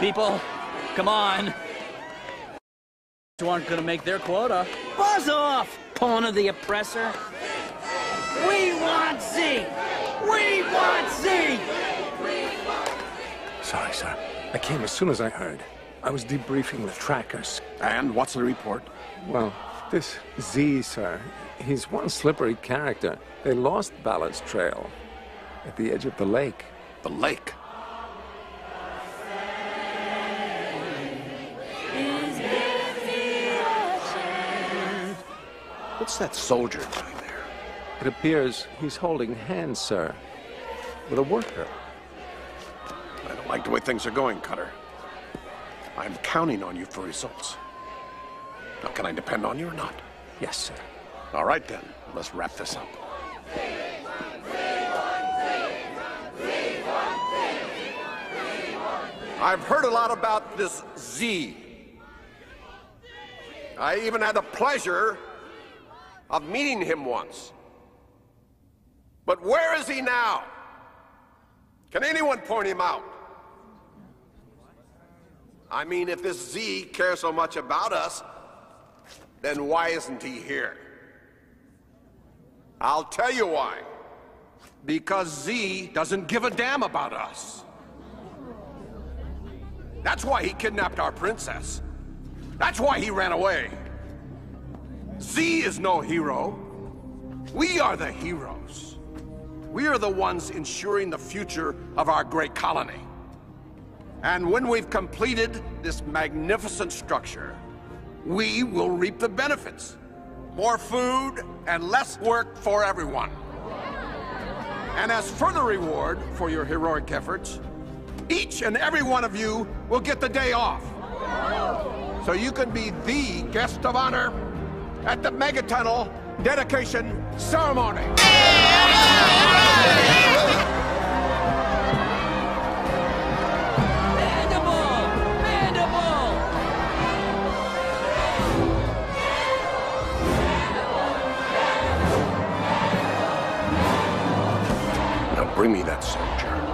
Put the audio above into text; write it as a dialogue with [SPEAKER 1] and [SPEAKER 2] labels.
[SPEAKER 1] People, come on. aren't gonna make their quota.
[SPEAKER 2] Buzz off, pawn of the oppressor. We want Z! We want Z!
[SPEAKER 3] Sorry, sir. I came as soon as I heard. I was debriefing the trackers.
[SPEAKER 4] And what's the report?
[SPEAKER 3] Well, this Z, sir, he's one slippery character. They lost Ballard's trail at the edge of the lake.
[SPEAKER 4] The lake? What's that soldier doing there?
[SPEAKER 3] It appears he's holding hands, sir, with a worker.
[SPEAKER 4] I don't like the way things are going, Cutter. I'm counting on you for results. Now, can I depend on you or not?
[SPEAKER 3] Yes, sir.
[SPEAKER 4] All right, then. Let's wrap this up. I've heard a lot about this Z. I even had the pleasure of meeting him once. But where is he now? Can anyone point him out? I mean, if this Z cares so much about us, then why isn't he here? I'll tell you why. Because Z doesn't give a damn about us. That's why he kidnapped our princess. That's why he ran away. Z is no hero. We are the heroes. We are the ones ensuring the future of our great colony. And when we've completed this magnificent structure, we will reap the benefits. More food and less work for everyone. And as further reward for your heroic efforts, each and every one of you will get the day off. So you can be the guest of honor at the Megatunnel dedication ceremony. Now bring me that soldier.